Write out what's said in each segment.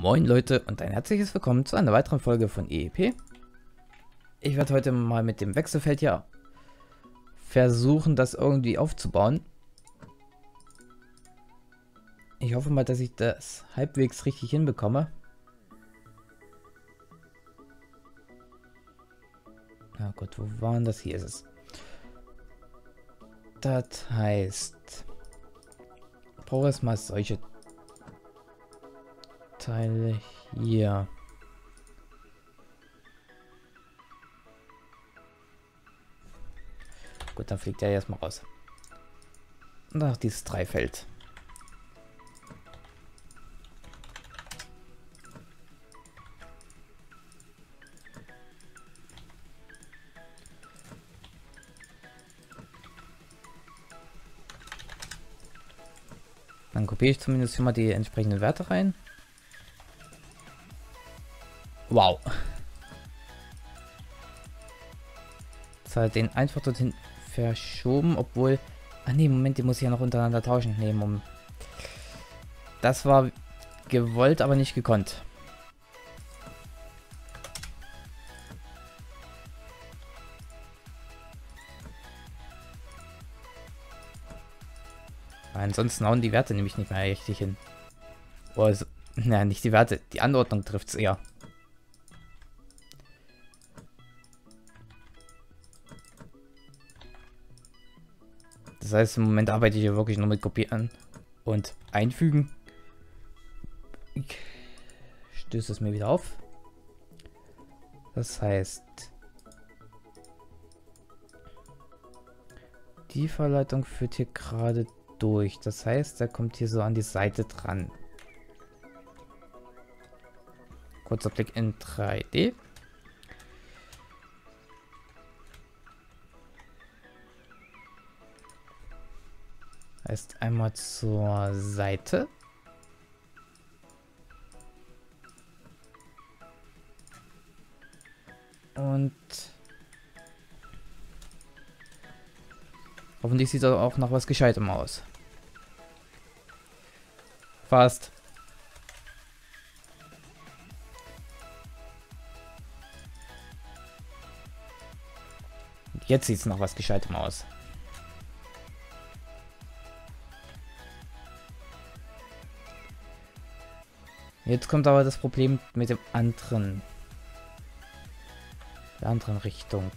Moin Leute und ein herzliches Willkommen zu einer weiteren Folge von EEP. Ich werde heute mal mit dem Wechselfeld hier versuchen, das irgendwie aufzubauen. Ich hoffe mal, dass ich das halbwegs richtig hinbekomme. Na gut, wo waren das? Hier ist es. Das heißt, brauche erstmal solche Teile hier. Gut, dann fliegt er erstmal raus. Und dann noch dieses Dreifeld. Dann kopiere ich zumindest schon mal die entsprechenden Werte rein. Wow. Das hat den einfach dorthin verschoben, obwohl... Ah ne, Moment, die muss ich ja noch untereinander tauschen. Ne, Moment. Das war gewollt, aber nicht gekonnt. Ansonsten hauen die Werte nämlich nicht mehr richtig hin. Oh, also, naja, nicht die Werte, die Anordnung trifft es eher. Das heißt, im Moment arbeite ich hier wirklich nur mit Kopieren und Einfügen. Ich stöße es mir wieder auf. Das heißt, die Verleitung führt hier gerade durch. Das heißt, er kommt hier so an die Seite dran. Kurzer Blick in 3D. Heißt einmal zur Seite. Und hoffentlich sieht er auch noch was Gescheitem aus. Fast. Jetzt sieht es noch was Gescheitem aus. Jetzt kommt aber das Problem mit dem anderen. Der anderen Richtung.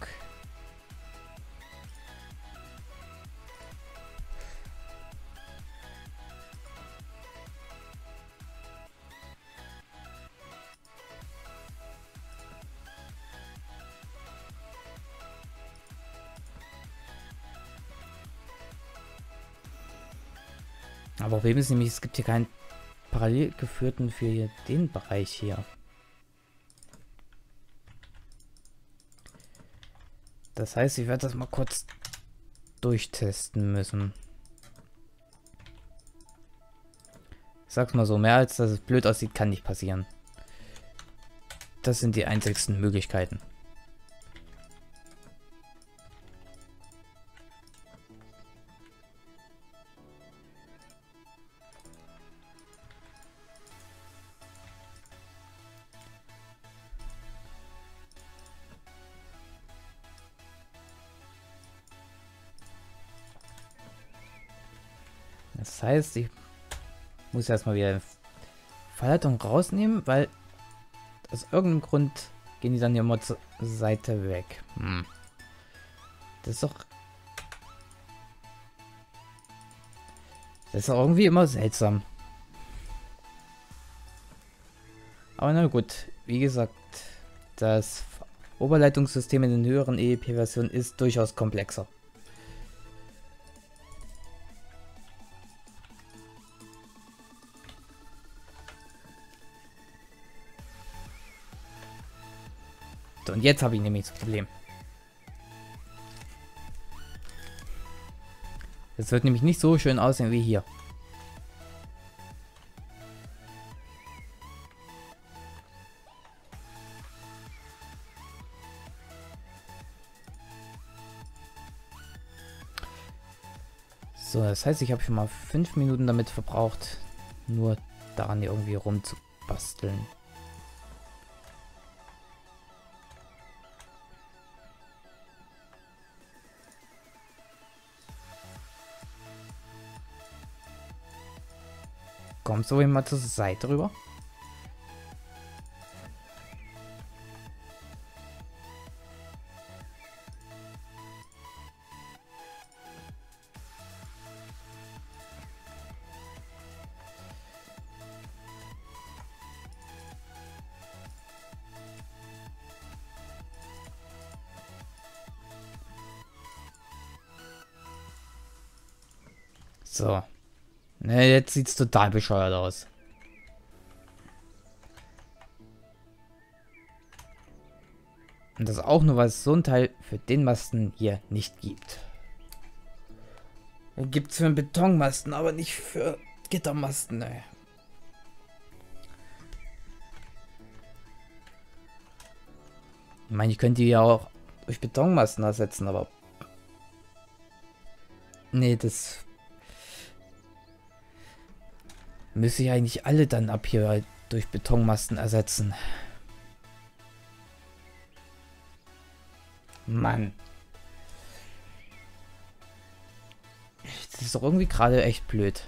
Aber Problem ist nämlich, es gibt hier keinen parallel geführten für den Bereich hier. Das heißt, ich werde das mal kurz durchtesten müssen. Ich sag's mal so, mehr als dass es blöd aussieht, kann nicht passieren. Das sind die einzigsten Möglichkeiten. Das heißt, ich muss erstmal wieder Verleitung rausnehmen, weil aus irgendeinem Grund gehen die dann immer zur Seite weg. Hm. Das ist doch... Das ist doch irgendwie immer seltsam. Aber na gut, wie gesagt, das Oberleitungssystem in den höheren EEP-Versionen ist durchaus komplexer. Und jetzt habe ich nämlich das Problem. Es wird nämlich nicht so schön aussehen wie hier. So, das heißt, ich habe schon mal fünf Minuten damit verbraucht, nur daran irgendwie rumzu Kommst du mal zur Seite rüber? So. Ne, jetzt sieht's total bescheuert aus. Und das auch nur, weil es so ein Teil für den Masten hier nicht gibt. Gibt es für einen Betonmasten, aber nicht für Gittermasten, ne. Ich meine, ich könnte die ja auch durch Betonmasten ersetzen, aber... Nee, das Müsste ich eigentlich alle dann ab hier durch Betonmasten ersetzen. Mann. Das ist doch irgendwie gerade echt blöd.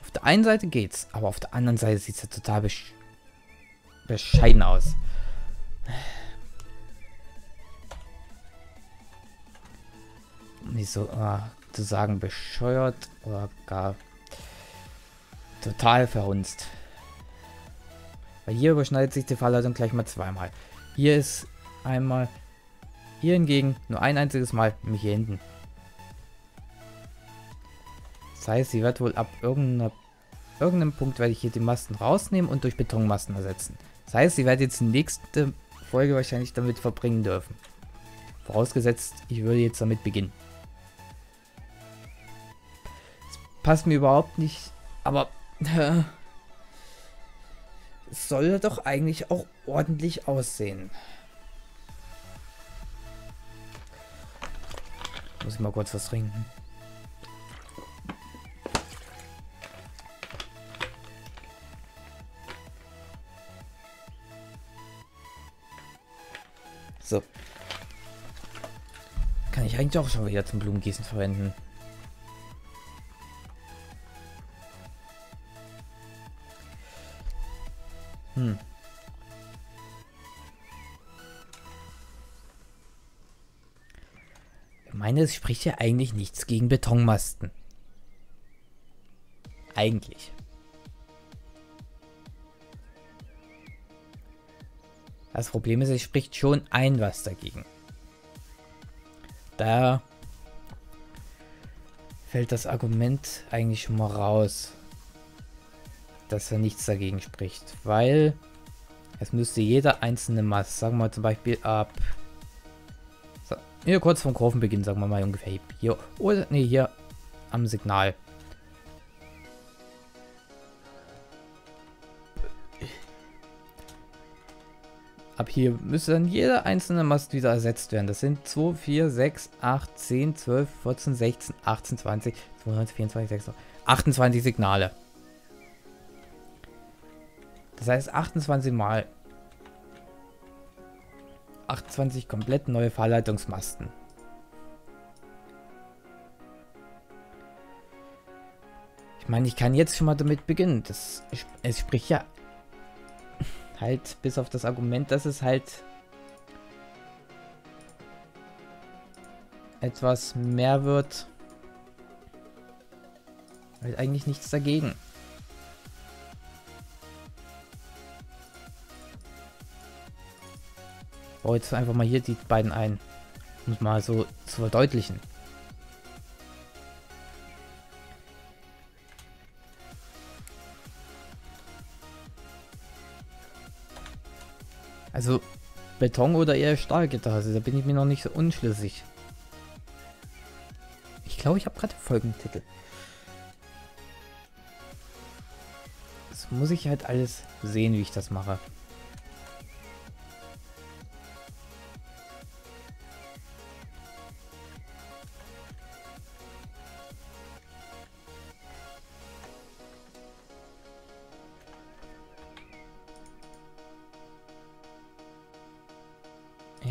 Auf der einen Seite geht's, aber auf der anderen Seite sieht es ja total besch bescheiden aus. Nicht so äh, zu sagen bescheuert oder gar total verhunzt. Weil hier überschneidet sich die Fallleitung gleich mal zweimal. Hier ist einmal, hier hingegen nur ein einziges Mal, nämlich hier hinten. Das heißt, sie wird wohl ab irgendeinem Punkt werde ich hier die Masten rausnehmen und durch Betonmasten ersetzen. Das heißt, sie wird jetzt die nächste Folge wahrscheinlich damit verbringen dürfen. Vorausgesetzt, ich würde jetzt damit beginnen passt mir überhaupt nicht. Aber äh, soll doch eigentlich auch ordentlich aussehen. Muss ich mal kurz was trinken. So. Kann ich eigentlich auch schon wieder zum Blumengießen verwenden. Meine, es spricht ja eigentlich nichts gegen Betonmasten. Eigentlich. Das Problem ist, es spricht schon ein was dagegen. Da fällt das Argument eigentlich schon mal raus dass er nichts dagegen spricht, weil es müsste jeder einzelne Mast, sagen wir zum Beispiel ab hier kurz vom Kurvenbeginn, sagen wir mal ungefähr hier oder nee, hier am Signal. Ab hier müsste dann jeder einzelne Mast wieder ersetzt werden. Das sind 2, 4, 6, 8, 10, 12, 14, 16, 18, 20, 22, 24, 26, 28 Signale. Das heißt 28 mal 28 komplett neue Fahrleitungsmasten. Ich meine, ich kann jetzt schon mal damit beginnen. Das, es spricht ja halt bis auf das Argument, dass es halt etwas mehr wird. Halt eigentlich nichts dagegen. Baue jetzt einfach mal hier die beiden ein. Um es mal so zu verdeutlichen. Also Beton oder eher Stahlgitter, also da bin ich mir noch nicht so unschlüssig. Ich glaube, ich habe gerade Folgentitel. Das muss ich halt alles sehen, wie ich das mache.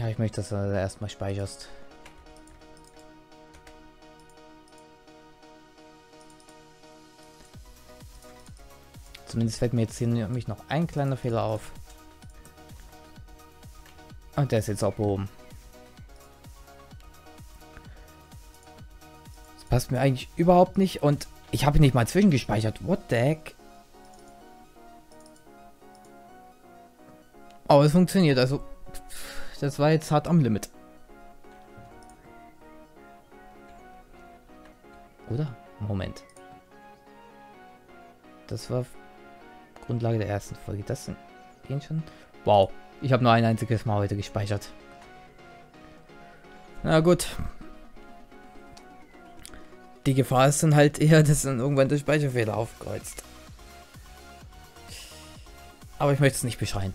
Ja, ich möchte, dass du erstmal speicherst. Zumindest fällt mir jetzt hier nämlich noch ein kleiner Fehler auf. Und der ist jetzt auch oben. Das passt mir eigentlich überhaupt nicht und ich habe nicht mal zwischengespeichert. What the heck? Aber es funktioniert, also das war jetzt hart am Limit. Oder? Moment. Das war Grundlage der ersten Folge. Das sind den schon. Wow. Ich habe nur ein einziges Mal heute gespeichert. Na gut. Die Gefahr ist dann halt eher, dass dann irgendwann der Speicherfehler aufkreuzt. Aber ich möchte es nicht beschreien.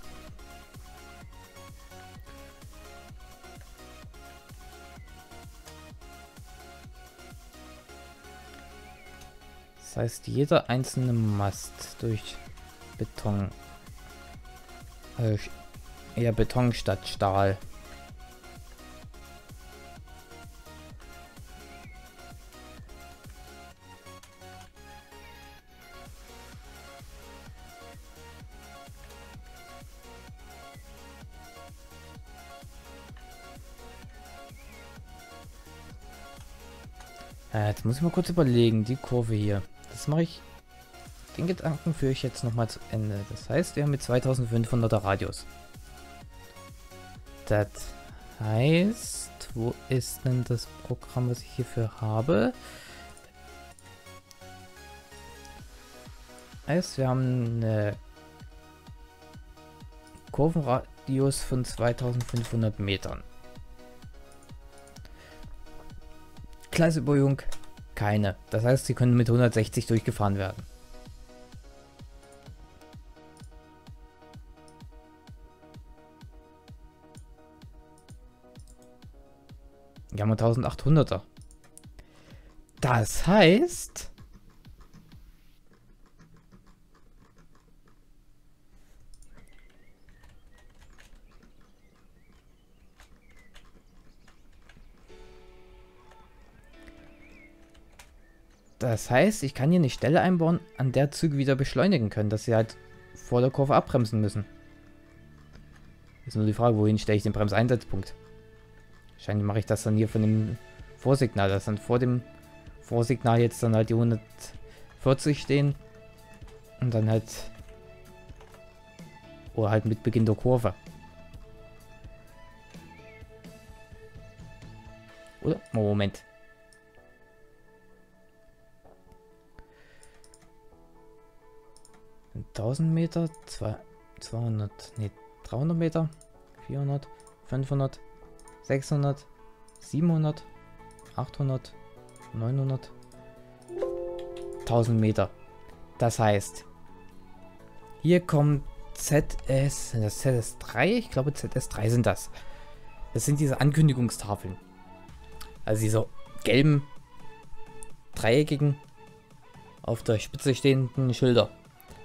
Heißt, jeder einzelne Mast durch Beton. Äh, eher Beton statt Stahl. Äh, jetzt muss ich mal kurz überlegen, die Kurve hier. Das mache ich den Gedanken führe ich jetzt nochmal zu Ende. Das heißt, wir haben mit 2500er Radius. Das heißt, wo ist denn das Programm, was ich hierfür habe? Heißt, wir haben eine Kurvenradius von 2500 Metern. Gleisüberjung keine. Das heißt, sie können mit 160 durchgefahren werden. Wir haben 1800er. Das heißt... Das heißt, ich kann hier eine Stelle einbauen, an der Züge wieder beschleunigen können, dass sie halt vor der Kurve abbremsen müssen. Ist nur die Frage, wohin stelle ich den Bremseinsatzpunkt? Wahrscheinlich mache ich das dann hier von dem Vorsignal, dass dann vor dem Vorsignal jetzt dann halt die 140 stehen. Und dann halt... Oder halt mit Beginn der Kurve. Oder? Moment. Tausend Meter, zwei, 200, nee, 300 Meter, 400, 500, 600, 700, 800, 900, 1000 Meter. Das heißt, hier kommt ZS, das ZS3, ich glaube ZS3 sind das. Das sind diese Ankündigungstafeln. Also diese gelben, dreieckigen, auf der Spitze stehenden Schilder,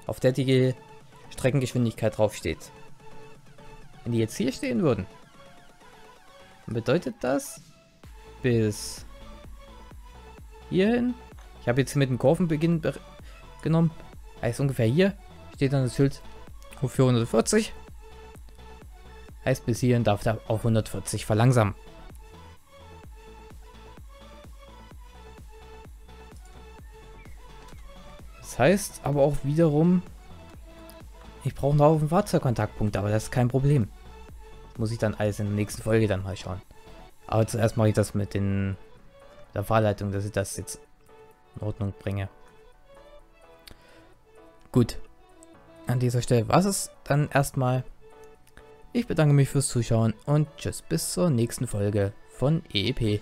auf der die Streckengeschwindigkeit draufsteht. Wenn die jetzt hier stehen würden, bedeutet das bis hierhin. Ich habe jetzt mit dem Kurvenbeginn genommen. Heißt ungefähr hier steht dann das Schild auf 440. Heißt bis hierhin darf er auf 140 verlangsamen. Das heißt aber auch wiederum, ich brauche noch auf den Fahrzeugkontaktpunkt, aber das ist kein Problem muss ich dann alles in der nächsten Folge dann mal schauen. Aber zuerst mache ich das mit den, der Fahrleitung, dass ich das jetzt in Ordnung bringe. Gut. An dieser Stelle war es dann erstmal. Ich bedanke mich fürs Zuschauen und tschüss bis zur nächsten Folge von EEP.